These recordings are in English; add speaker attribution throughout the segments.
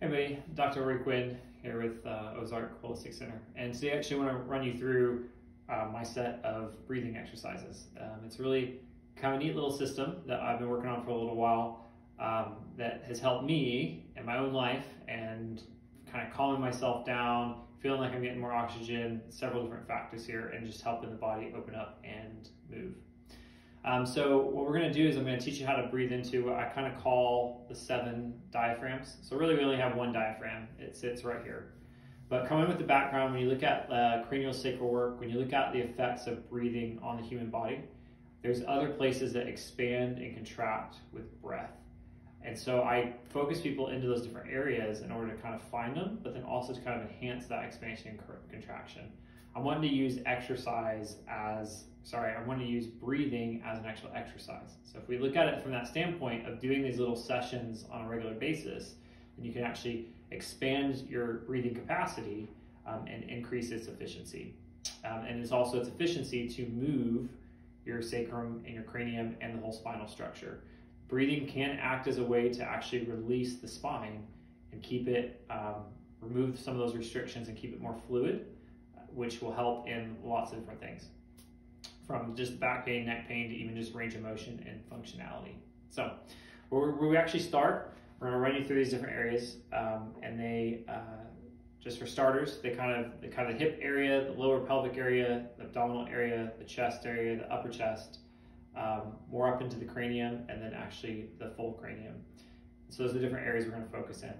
Speaker 1: Hey everybody, Dr. Roy Quinn here with uh, Ozark Holistic Center. And today I actually want to run you through uh, my set of breathing exercises. Um, it's really kind of a neat little system that I've been working on for a little while um, that has helped me in my own life and kind of calming myself down, feeling like I'm getting more oxygen, several different factors here, and just helping the body open up and move. Um, so what we're going to do is I'm going to teach you how to breathe into what I kind of call the seven diaphragms. So really we only have one diaphragm. It sits right here. But coming with the background, when you look at uh, cranial sacral work, when you look at the effects of breathing on the human body, there's other places that expand and contract with breath. And so I focus people into those different areas in order to kind of find them, but then also to kind of enhance that expansion and contraction. I wanted to use exercise as, sorry, I wanted to use breathing as an actual exercise. So if we look at it from that standpoint of doing these little sessions on a regular basis, then you can actually expand your breathing capacity um, and increase its efficiency. Um, and it's also its efficiency to move your sacrum and your cranium and the whole spinal structure. Breathing can act as a way to actually release the spine and keep it, um, remove some of those restrictions and keep it more fluid which will help in lots of different things from just back pain, neck pain, to even just range of motion and functionality. So, where we actually start, we're to run you through these different areas, um, and they uh, just for starters, they kind of the kind of the hip area, the lower pelvic area, the abdominal area, the chest area, the upper chest, um, more up into the cranium, and then actually the full cranium. So those are the different areas we're to focus in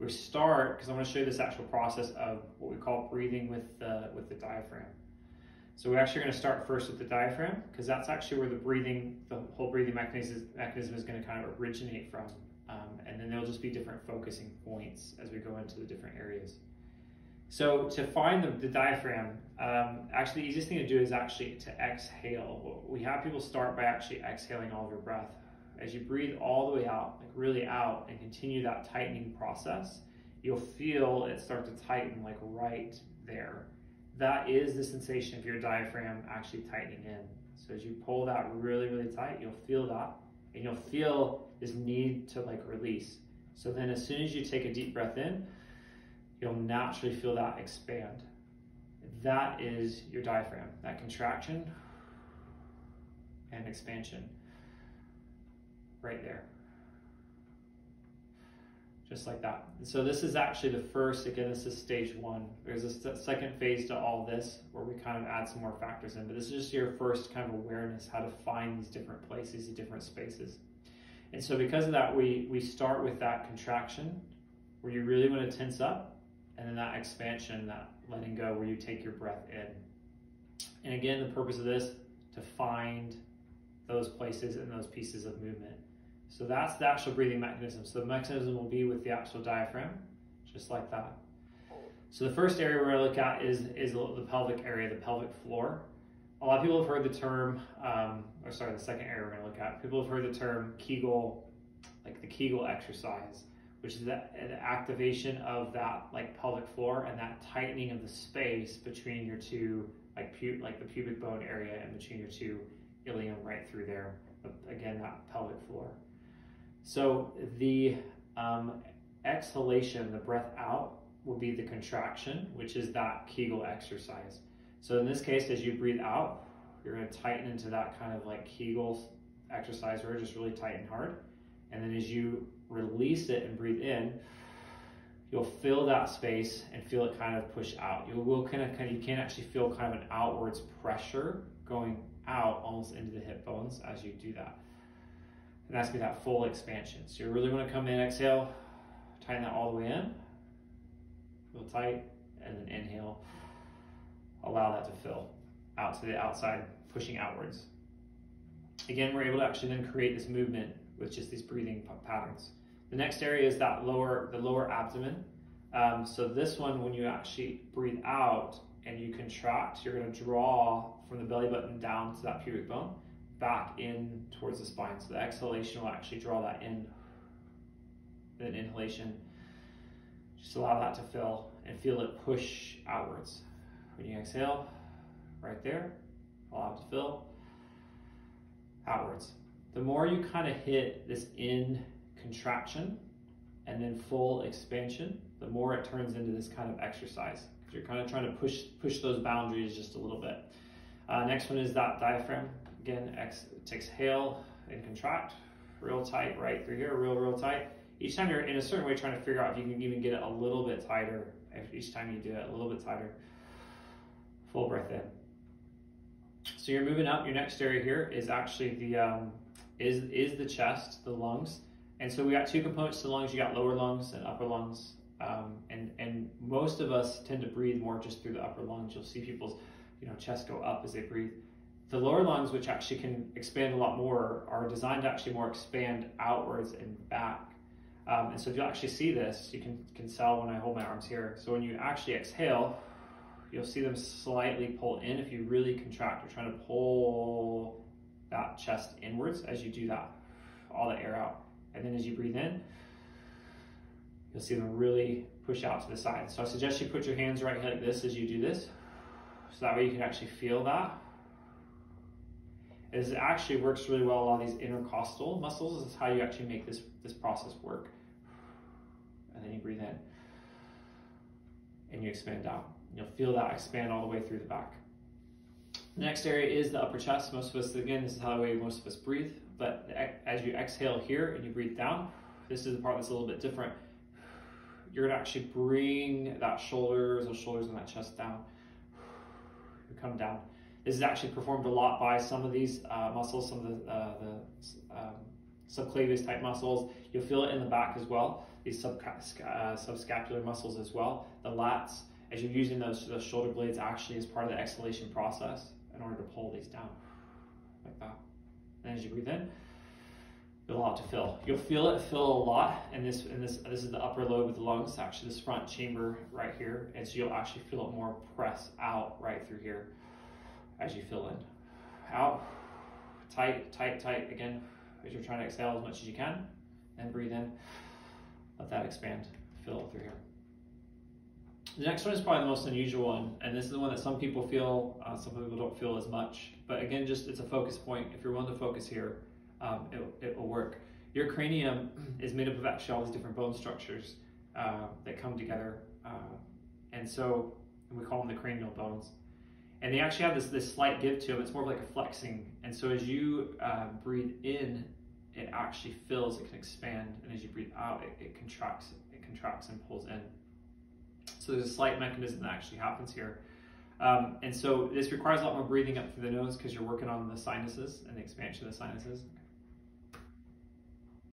Speaker 1: we start, because I want to show you this actual process of what we call breathing with the, with the diaphragm. So we're actually going to start first with the diaphragm, because that's actually where the breathing, the whole breathing mechanism, mechanism is going to kind of originate from. Um, and then there'll just be different focusing points as we go into the different areas. So to find the, the diaphragm, um, actually the easiest thing to do is actually to exhale. We have people start by actually exhaling all of your breath as you breathe all the way out, like really out, and continue that tightening process, you'll feel it start to tighten like right there. That is the sensation of your diaphragm actually tightening in. So as you pull that really, really tight, you'll feel that, and you'll feel this need to like release. So then as soon as you take a deep breath in, you'll naturally feel that expand. That is your diaphragm, that contraction and expansion right there. Just like that. And So this is actually the first, again, this is stage one. There's a second phase to all this where we kind of add some more factors in, but this is just your first kind of awareness, how to find these different places, these different spaces. And so because of that, we, we start with that contraction where you really want to tense up, and then that expansion, that letting go where you take your breath in. And again, the purpose of this, to find those places and those pieces of movement. So that's the actual breathing mechanism. So the mechanism will be with the actual diaphragm, just like that. So the first area we're to look at is, is the pelvic area, the pelvic floor. A lot of people have heard the term, um, or sorry, the second area we're to look at. People have heard the term Kegel, like the Kegel exercise, which is the, the activation of that like pelvic floor and that tightening of the space between your two, like pu- like the pubic bone area and between your two ilium right through there. Again, that pelvic floor. So the um, exhalation, the breath out, will be the contraction, which is that Kegel exercise. So in this case, as you breathe out, you're going to tighten into that kind of like Kegel exercise where just really tight and hard. And then as you release it and breathe in, you'll feel that space and feel it kind of push out. You will kind of, kind of you can actually feel kind of an outwards pressure going out almost into the hip bones as you do that. And that's gonna be that full expansion. So you really wanna come in, exhale, tighten that all the way in, feel tight, and then inhale, allow that to fill out to the outside, pushing outwards. Again, we're able to actually then create this movement with just these breathing patterns. The next area is that lower, the lower abdomen. Um, so this one, when you actually breathe out and you contract, you're gonna draw from the belly button down to that pubic bone back in towards the spine. So the exhalation will actually draw that in. Then inhalation, just allow that to fill and feel it push outwards. When you exhale, right there, allow it to fill outwards. The more you kind of hit this in contraction, and then full expansion, the more it turns into this kind of exercise. You're kind of trying to push push those boundaries just a little bit. Uh, next one is that diaphragm. Again, ex, exhale and contract, real tight right through here, real, real tight. Each time you're in a certain way trying to figure out if you can even get it a little bit tighter. Each time you do it, a little bit tighter. Full breath in. So you're moving up. Your next area here is actually the um, is is the chest, the lungs. And so we got two components to the lungs. You got lower lungs and upper lungs. Um, and and most of us tend to breathe more just through the upper lungs. You'll see people's you know chest go up as they breathe. The lower lungs, which actually can expand a lot more, are designed to actually more expand outwards and back. Um, and so if you actually see this, you can, can tell when I hold my arms here. So when you actually exhale, you'll see them slightly pull in. If you really contract, you're trying to pull that chest inwards as you do that, all the air out. And then as you breathe in, you'll see them really push out to the side. So I suggest you put your hands right here like this as you do this. So that way you can actually feel that. It actually works really well, a lot of these intercostal muscles this is how you actually make this, this process work. And then you breathe in and you expand out. You'll feel that expand all the way through the back. The next area is the upper chest. Most of us, again, this is how the way most of us breathe. But as you exhale here and you breathe down, this is the part that's a little bit different. You're gonna actually bring that shoulders, those shoulders and that chest down. You come down. This is actually performed a lot by some of these uh, muscles, some of the, uh, the um, subclavius type muscles. You'll feel it in the back as well. These uh, subscapular muscles as well. The lats, as you're using those, shoulder blades actually as part of the exhalation process in order to pull these down like that. And as you breathe in, you'll to fill. You'll feel it fill a lot, and this and this this is the upper lobe of the lungs, actually this front chamber right here, and so you'll actually feel it more press out right through here as you fill in. Out, tight, tight, tight again as you're trying to exhale as much as you can, and breathe in. Let that expand, fill through here. The next one is probably the most unusual one, and this is the one that some people feel, uh, some people don't feel as much. But again, just it's a focus point. If you're willing to focus here, um, it, it will work. Your cranium is made up of actually all these different bone structures uh, that come together, uh, and so we call them the cranial bones. And they actually have this this slight give to them. It's more like a flexing, and so as you uh, breathe in, it actually fills. It can expand, and as you breathe out, it, it contracts. It contracts and pulls in. So there's a slight mechanism that actually happens here. Um, and so this requires a lot more breathing up through the nose because you're working on the sinuses and the expansion of the sinuses.